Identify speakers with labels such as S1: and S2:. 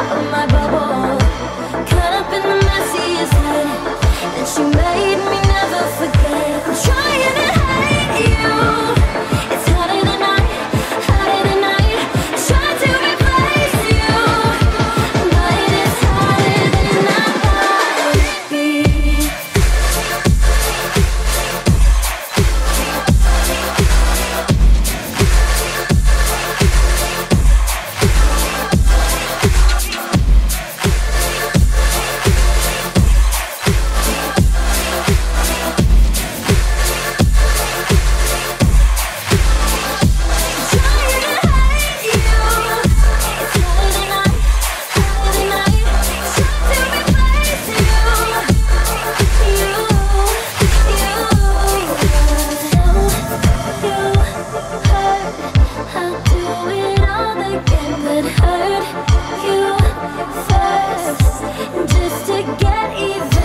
S1: top of my boat. could hurt you first just to get even.